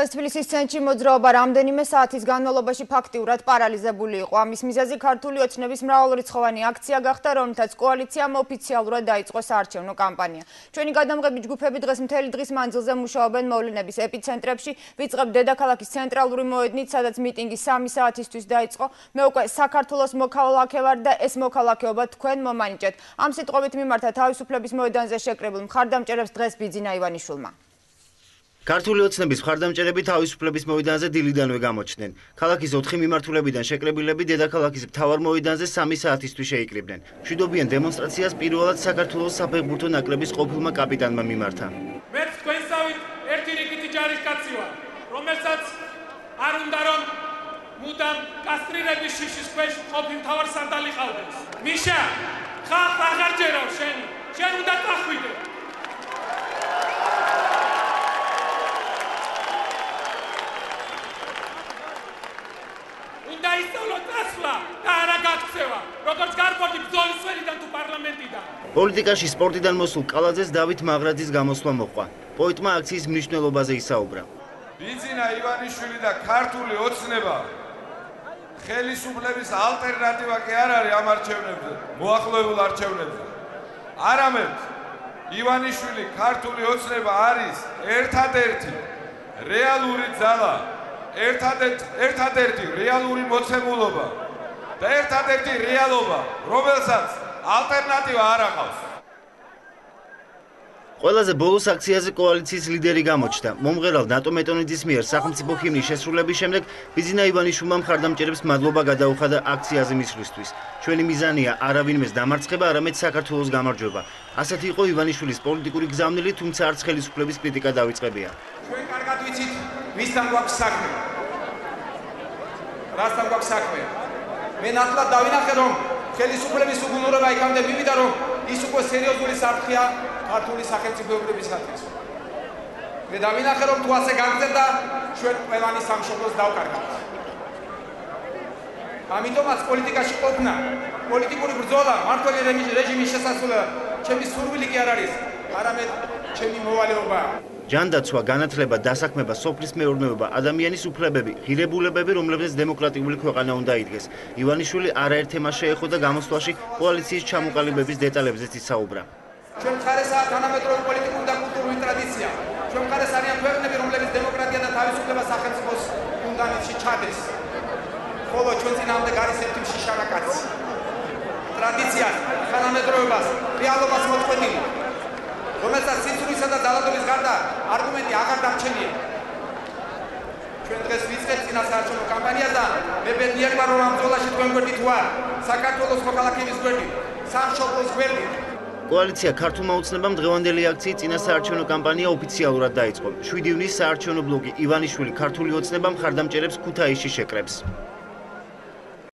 დღეს თბილისის ცენტრში მოძრაობა რამდენიმე საათის განმავლობაში ფაქტიურად პარალიზებული იყო. ამის მიზეზი ქართული ოცნების მრავალრიცხოვანი აქცია გახდა, რომელთაც კოალიციამ ოფიციალურად დაიწყო საარჩევნო კამპანია. ჩვენი გადამღები ჯგუფები დღეს მთელი დღის მანძილზე მუშაობენ მოვლენების ეპიცენტრებში. ვიწყებ დედაქალაქის ცენტრალური მოედნით, სადაც მიტინგი 3 საათისთვის დაიწყო. მე უკვე საქართველოს მოქალაქე ვარ და ეს მოქალაქეობა თქვენ მომანიჭეთ. ამ სიტყვებით მიმართა თავისუფლების მოედანზე შეკრებულ მხარდამჭერებს დღეს ბიძინა ივანიშვილმა. ქართული ოცნების მხარდამჭერები თავისუფლების მოედანზე დილიდანვე გამოჩნდნენ. ქალაქის 4 მიმართულებიდან შეკრებილები დედაქალაქის მთავარ მოედანზე 3 საათისთვის შეიკრიბნენ. შვიდობიან დემონსტრაციას პირველად საქართველოს საფეხბურთო ნაკრების ყოფილმა კაპიტანმა მიმართა. მე თქვენსავით ერთი რიგითი ჯარისკაცი ვარ, რომელსაც არ უნდა რომ მუდამ კასტრირების შიშის ქვეშ ყოფილ მთავარ სანდალი ყავდეს. მიშა, ხალხ აღარ ჯერავ შენ, შენ უნდა წახვიდე. უნდა ისწავლო წასვლა და არა გაქცევა როგორც გარკვეული ბრძოლისველიდან თუ პარლამენტიდან. პოლიტიკაში სპორტიდან მოსულ კალაძეს დავით მაღრაძის გამოსვლა მოყვა. პოეტმა აქციის მნიშვნელობაზე ისაუბრა. ბიძინა ივანიშვილი და ქართული ოცნება. ხელისუფლების ალტერნატივა კი არ არის ამ არჩევნებზე მოახლოებულ არჩევნებზე. არამედ ივანიშვილი ქართული ოცნება არის ერთადერთი რეალური ძალა ერთადერთ ერთადერთი რეალური მოცემულობა და ერთადერთი რეალობა, რომელსაც ალტერნატივა არ აყავს. ყველაზე ბოლოს აქციაზე კოალიციის ლიდერი გამოჩნდა. მომღერალ ნატო მეტონიძის მიერ სახელმწიფო ჰიმნის შესრულების შემდეგ ბიზინა ივანიშვილმა მხარდამჭერებს მადლობა გადაუხადა აქციაზე მისვლისთვის. ჩვენი მიზანია არავინმეს დამარცხება, არამედ საქართველოს გამარჯვება. ასეთი იყო ივანიშვილის პოლიტიკური გზავნილი, თუმცა არც ხელისუფლების კრიტიკა დაიწყებია. ჩვენ კარგად ვიცით, ვისთან გვაქვს საქმე. რასთან გვაქვს საქმე? მე ნათლად დავინახე რომ ხელისუფლების უგუნურება იქამდე მივიდა რომ ის უკვე სერიოზული საფრთხეა ქართული სახელმწიფოებრივისათვის. მე დავინახე რომ თუ ასე გაგრძელდა ჩვენ ყველანი სამშობლოს დავკარგავთ. ამიტომაც პოლიტიკაში ყოფნა, პოლიტიკური ბრძოლა მართალი რეჟიმის შესაძლებლობა ჩემი სურვილი კი არ არის, არამედ ჩემი მოვალეობაა. ჯანდაცვა, განათლება, დასაქმება, სოფლის მეურნეობა, ადამიანის უფლებები, ღირებულებები, რომლებზეც დემოკრატიული ქვეყანა უნდა იდგეს. ივანიშვილი არაერთ თემას შეეხო და გამოსვლაში კოალიციის ჩამოყალიბების დეტალებზეც ისაუბრა. ჩვენ ხარესაა თანამედროვე პოლიტიკური და კულტურული ტრადიცია. ჩვენ ხარეს არიან ქვეყნები, რომლებიც დემოკრატია და თავისუფლება სახელმწიფოს ფუნდამენტში ჩადეს. ხოლო ჩვენ წინამდე გარის ერთი შიშარაკაცი. ტრადიციას, თანამედროვეობას, რეალობას მოწყვეტილი რომელსაც სიცრუისა და ძალადობის გარდა არგუმენტი აღარ დამჩენია. ჩვენ დღეს ვიწყებთ წინასაარჩევნო კამპანიას და მე ბედნიერი ვარ რომ ამ ბრძოლაში თქვენ გვერდით ვარ. საქართველოს მოქალაქეების გვერდით, სამშობლოს გვერდით. კოალიცია ქართულმა უცნებამ დღევანდელი აქციის წინასაარჩევნო კამპანია ოფიციალურად დაიწყო. 7 ივნის საარჩევნო ბლოკი ივანიშვილი ქართული ოცნებამ ხარდამჭერებს ქუთაისში შეკრებს.